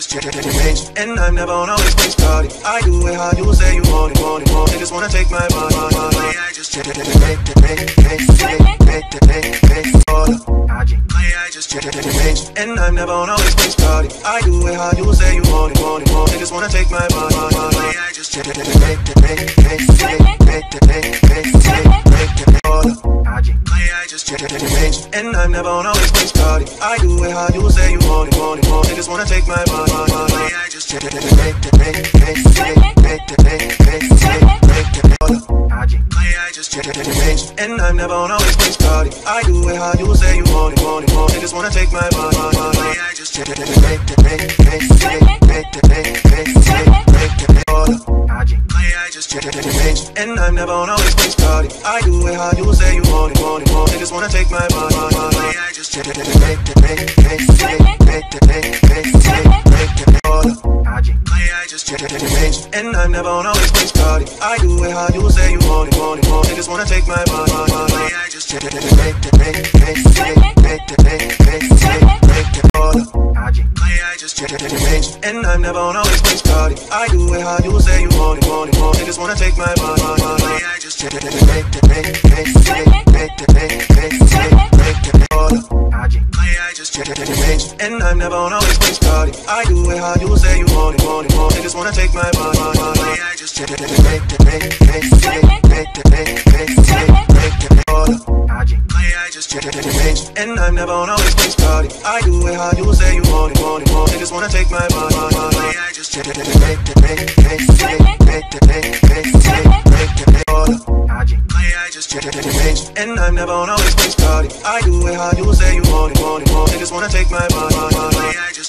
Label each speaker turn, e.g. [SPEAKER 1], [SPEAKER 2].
[SPEAKER 1] And I'm never on always push party. I do it how you say you want it, want it, want it. Just wanna take my money, money, money. I just make it, make it, make it, make it, make it, order. I just it, make it. And I'm never on always push party. I do it how you say you want it, want it, want it. Just wanna take my money, money, money. I just make it, make it, make it, make it, make it, make it, order. I just it, make it. And I'm never on always push party. I do it how you say you want it, want it, want it. Just wanna take my money, And I'm never on always push party. I do it how you say you want it, want it, want it. Just wanna take my money, money, money. I just it, make it, make it, order. I just it. And I'm never on always push party. I do it how you say you want it, want it, want it. Just wanna take my money, money, money. I just check it, make it, make it, make just it. And I'm never on always push party. I do it how you say you want it, want it, want it. Just wanna take my money, money, money. I just it. And I'm never on always push party. I do it how you say you want it, want it, want it. Just wanna take my money, money, money. I just it. And I'm never on always push party. I do it how you say you want it, want it. Just wanna take my money, money, money. I just it, make it, make it, make it, make it, make it. And I'm never on always push party. I do it how you say you want it, want it, want it. Just wanna take my money, money, money. I just make it, make it, make it, make it, make it. And I'm never on always push party. I do it how you say you want it, want it, want it. Just wanna take my money,